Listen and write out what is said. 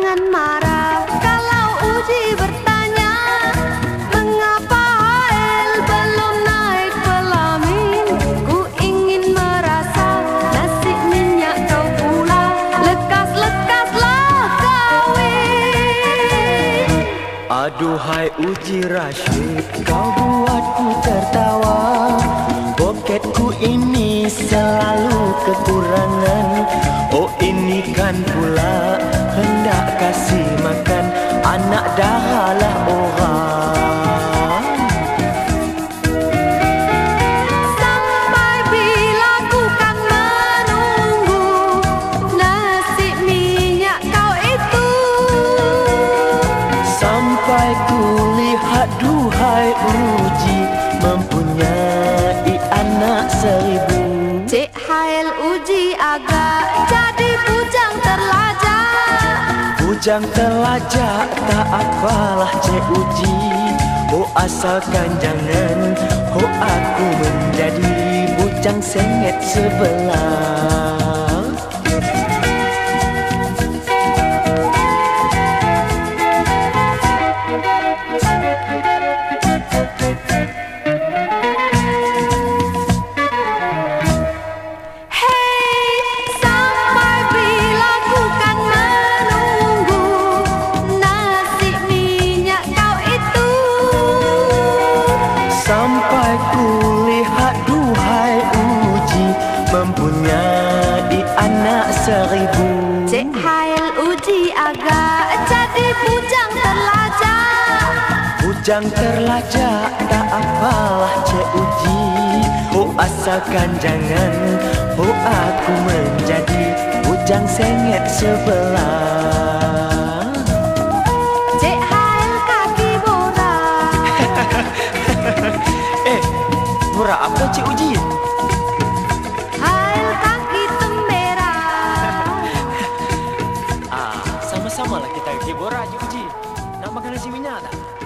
Jangan marah. Kalau uji bertanya Mengapa Hail belum naik pelamin Ku ingin merasa nasi minyak kau pula. Lekas-lekaslah kawin. Aduhai uji Rashid Kau buatku tertawa kan pula Hendak kasih makan Anak dahalah orang. Sampai bila ku kan menunggu Nasi minyak kau itu? Sampai ku lihat duhai uji Mempunyai anak seribu. Cik Hail uji agak jadi terlajak Bujang terlajak tak apalah cik uji. Oh asalkan jangan Oh aku menjadi bujang sengit sebelah Sampai ku lihat duhai uji Mempunyai anak seribu. Cik Hail uji agak jadi bujang terlajak. Bujang terlajak tak apalah cik uji. Oh asalkan jangan Oh aku menjadi bujang sengit sebelah makan nasi minyak tak?